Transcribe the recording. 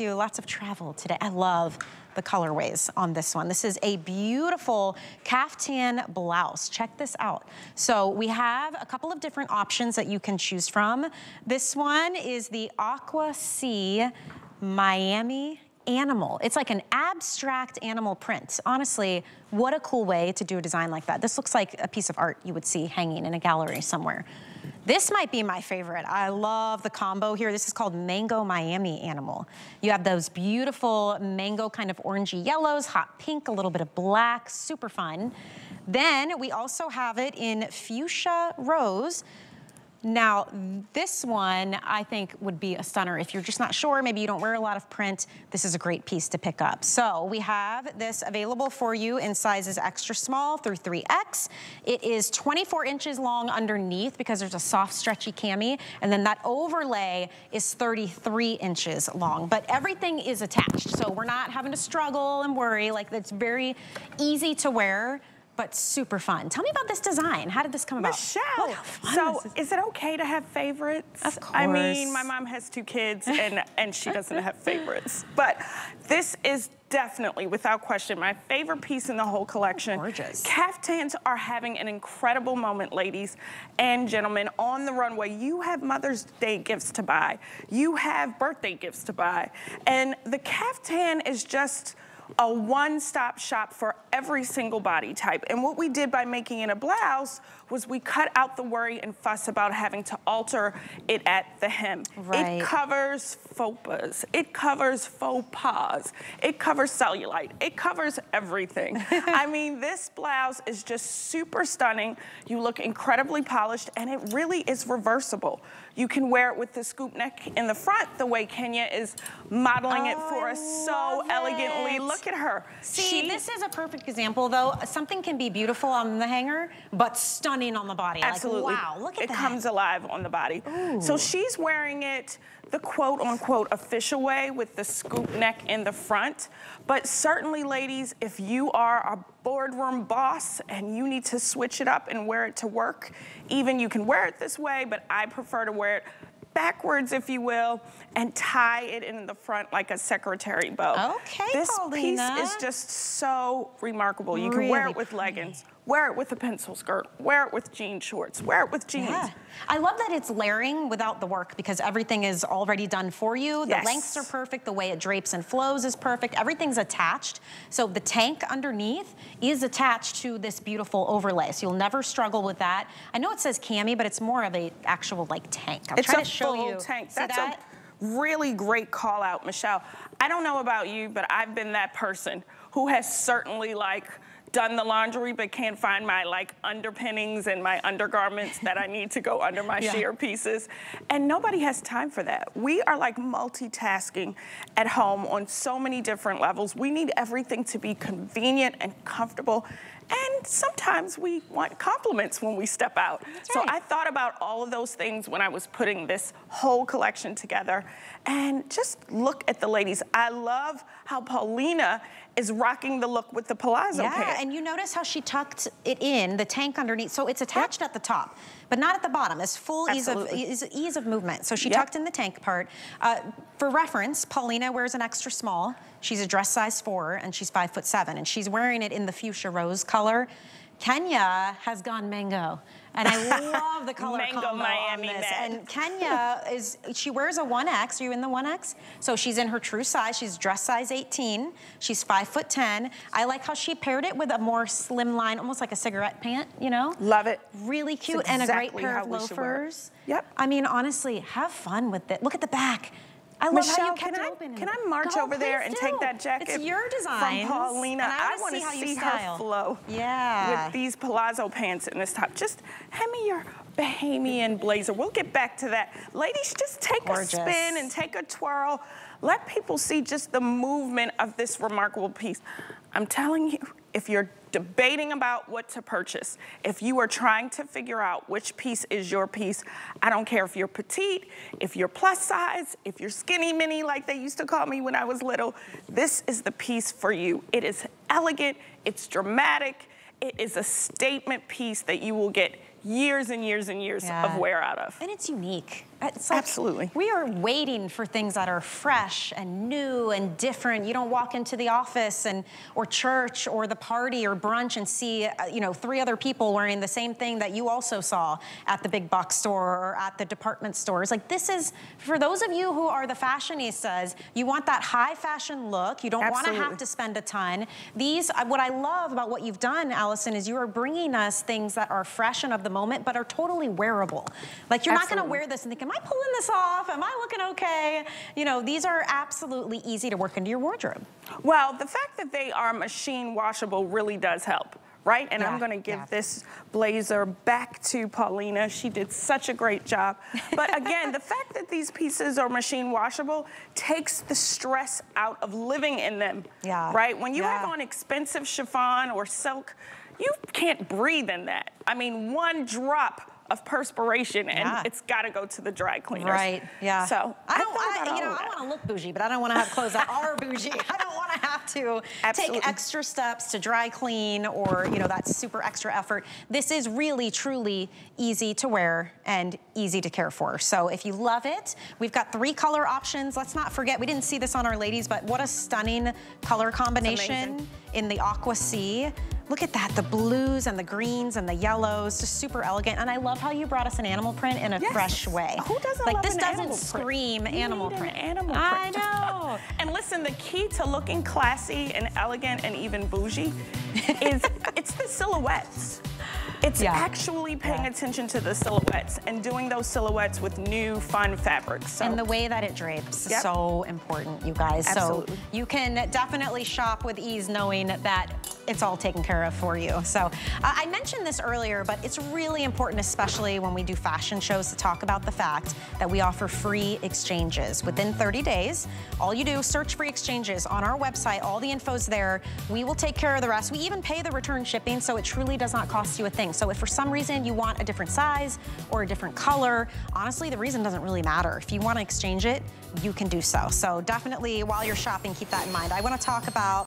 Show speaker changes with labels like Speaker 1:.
Speaker 1: you lots of travel today. I love the colorways on this one. This is a beautiful caftan blouse. Check this out. So we have a couple of different options that you can choose from. This one is the Aqua Sea Miami animal. It's like an abstract animal print. Honestly, what a cool way to do a design like that. This looks like a piece of art you would see hanging in a gallery somewhere. This might be my favorite. I love the combo here. This is called Mango Miami Animal. You have those beautiful mango kind of orangey yellows, hot pink, a little bit of black, super fun. Then we also have it in fuchsia rose, now, this one I think would be a stunner. If you're just not sure, maybe you don't wear a lot of print, this is a great piece to pick up. So we have this available for you in sizes extra small through 3X. It is 24 inches long underneath because there's a soft, stretchy cami, and then that overlay is 33 inches long. But everything is attached, so we're not having to struggle and worry. Like, it's very easy to wear but super fun. Tell me about this design. How did this come about?
Speaker 2: Michelle, so is. is. it okay to have favorites?
Speaker 1: Of course.
Speaker 2: I mean, my mom has two kids and, and she doesn't have favorites. But this is definitely, without question, my favorite piece in the whole collection.
Speaker 1: Gorgeous.
Speaker 2: Caftans are having an incredible moment, ladies and gentlemen, on the runway. You have Mother's Day gifts to buy. You have birthday gifts to buy. And the caftan is just, a one-stop shop for every single body type. And what we did by making it a blouse was we cut out the worry and fuss about having to alter it at the hem.
Speaker 1: Right.
Speaker 2: It covers faux. It covers faux pas. It covers cellulite. It covers everything. I mean, this blouse is just super stunning. You look incredibly polished and it really is reversible. You can wear it with the scoop neck in the front the way Kenya is modeling oh, it for us so it. elegantly. Look at her.
Speaker 1: See, she, this is a perfect example though. Something can be beautiful on the hanger, but stunning on the body.
Speaker 2: Absolutely.
Speaker 1: Like, wow, look at
Speaker 2: it
Speaker 1: that.
Speaker 2: It comes alive on the body.
Speaker 1: Ooh.
Speaker 2: So she's wearing it the quote unquote official way with the scoop neck in the front. But certainly ladies, if you are a boardroom boss and you need to switch it up and wear it to work, even you can wear it this way, but I prefer to wear it backwards, if you will, and tie it in the front like a secretary bow.
Speaker 1: Okay,
Speaker 2: This
Speaker 1: Paulina.
Speaker 2: piece is just so remarkable. You
Speaker 1: really
Speaker 2: can wear it with
Speaker 1: pretty.
Speaker 2: leggings, wear it with a pencil skirt, wear it with jean shorts, wear it with jeans.
Speaker 1: Yeah. I love that it's layering without the work because everything is already done for you. The
Speaker 2: yes.
Speaker 1: lengths are perfect, the way it drapes and flows is perfect, everything's attached. So the tank underneath is attached to this beautiful overlay, so you'll never struggle with that. I know it says cami, but it's more of a actual like tank. I'm
Speaker 2: it's
Speaker 1: trying to show
Speaker 2: full
Speaker 1: you.
Speaker 2: tank.
Speaker 1: See
Speaker 2: That's
Speaker 1: that?
Speaker 2: a really great call out, Michelle. I don't know about you, but I've been that person who has certainly like done the laundry but can't find my like underpinnings and my undergarments that I need to go under my yeah. sheer pieces. And nobody has time for that. We are like multitasking at home on so many different levels. We need everything to be convenient and comfortable and sometimes we want compliments when we step out.
Speaker 1: That's
Speaker 2: so
Speaker 1: right.
Speaker 2: I thought about all of those things when I was putting this whole collection together. And just look at the ladies. I love how Paulina is rocking the look with the palazzo
Speaker 1: yeah, and you notice how she tucked it in, the tank underneath. So it's attached yep. at the top, but not at the bottom. It's full ease of, ease, ease, of movement. So she yep. tucked in the tank part. Uh, for reference, Paulina wears an extra small. She's a dress size four, and she's five foot seven, and she's wearing it in the fuchsia rose color. Kenya has gone mango. And I love the color
Speaker 2: mango
Speaker 1: combo
Speaker 2: Miami
Speaker 1: on this.
Speaker 2: Man.
Speaker 1: And Kenya is, she wears a 1X. Are you in the 1X? So she's in her true size. She's dress size 18. She's 5 foot 10. I like how she paired it with a more slim line, almost like a cigarette pant, you know?
Speaker 2: Love it.
Speaker 1: Really cute.
Speaker 2: Exactly
Speaker 1: and a great pair of loafers.
Speaker 2: Yep.
Speaker 1: I mean, honestly, have fun with it. Look at the back. I love
Speaker 2: Michelle,
Speaker 1: how you kept
Speaker 2: can
Speaker 1: it
Speaker 2: I,
Speaker 1: open.
Speaker 2: Can I march
Speaker 1: Go,
Speaker 2: over there and
Speaker 1: do.
Speaker 2: take that jacket?
Speaker 1: It's your design.
Speaker 2: From Paulina.
Speaker 1: And I,
Speaker 2: I want to see,
Speaker 1: see
Speaker 2: her flow.
Speaker 1: Yeah.
Speaker 2: With these palazzo pants in this top. Just hand me your Bahamian blazer. We'll get back to that. Ladies, just take
Speaker 1: Gorgeous.
Speaker 2: a spin and take a twirl. Let people see just the movement of this remarkable piece. I'm telling you, if you're debating about what to purchase, if you are trying to figure out which piece is your piece, I don't care if you're petite, if you're plus size, if you're skinny mini like they used to call me when I was little, this is the piece for you. It is elegant, it's dramatic, it is a statement piece that you will get years and years and years yeah. of wear out of.
Speaker 1: And it's unique. It's like
Speaker 2: Absolutely.
Speaker 1: We are waiting for things that are fresh and new and different. You don't walk into the office and or church or the party or brunch and see, uh, you know, three other people wearing the same thing that you also saw at the big box store or at the department stores. Like this is, for those of you who are the fashionistas, you want that high fashion look. You don't want to have to spend a ton. These, uh, what I love about what you've done, Allison, is you are bringing us things that are fresh and of the moment, but are totally wearable. Like you're not going to wear this and think, am I pulling this off? Am I looking okay? You know, these are absolutely easy to work into your wardrobe.
Speaker 2: Well, the fact that they are machine washable really does help, right? And
Speaker 1: Yeah,
Speaker 2: I'm gonna give
Speaker 1: yeah.
Speaker 2: this blazer back to Paulina. She did such a great job. But again, the fact that these pieces are machine washable takes the stress out of living in them,
Speaker 1: Yeah,
Speaker 2: right? When you have on expensive chiffon or silk, you can't breathe in that. I mean, one drop of perspiration and
Speaker 1: Yeah.
Speaker 2: it's gotta go to the dry cleaners.
Speaker 1: Right, yeah.
Speaker 2: So
Speaker 1: I don't,
Speaker 2: thought
Speaker 1: I, you know, I want to look bougie, but I don't want to have clothes that are bougie. I don't want to have to
Speaker 2: Absolutely.
Speaker 1: take extra steps to dry clean or, you know, that super extra effort. This is really, truly easy to wear and easy to care for. So if you love it, we've got three color options. Let's not forget, we didn't see this on our ladies, but what a stunning color combination in the aqua sea. Look at that, the blues and the greens and the yellows, just super elegant. And I love how you brought us an animal print in a
Speaker 2: Yes.
Speaker 1: fresh way.
Speaker 2: Who doesn't
Speaker 1: like
Speaker 2: love
Speaker 1: this
Speaker 2: an
Speaker 1: doesn't
Speaker 2: animal print?
Speaker 1: scream
Speaker 2: You
Speaker 1: animal
Speaker 2: need an
Speaker 1: print.
Speaker 2: animal
Speaker 1: I know.
Speaker 2: and listen, the key to looking classy and elegant and even bougie is it's the silhouettes. It's
Speaker 1: Yeah.
Speaker 2: actually paying
Speaker 1: Yeah.
Speaker 2: attention to the silhouettes and doing those silhouettes with new fun fabrics. So
Speaker 1: And the way that it drapes is so important, you guys.
Speaker 2: Absolutely.
Speaker 1: So you can definitely shop with ease knowing that it's all taken care of for you. So uh, I mentioned this earlier, but it's really important, especially when we do fashion shows, to talk about the fact that we offer free exchanges within 30 days. All you do, search free exchanges on our website. All the info's there. We will take care of the rest. We even pay the return shipping, so it truly does not cost you a thing. So if for some reason you want a different size or a different color, honestly, the reason doesn't really matter. If you want to exchange it, you can do so. So definitely, while you're shopping, keep that in mind. I want to talk about